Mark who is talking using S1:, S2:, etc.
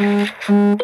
S1: 음.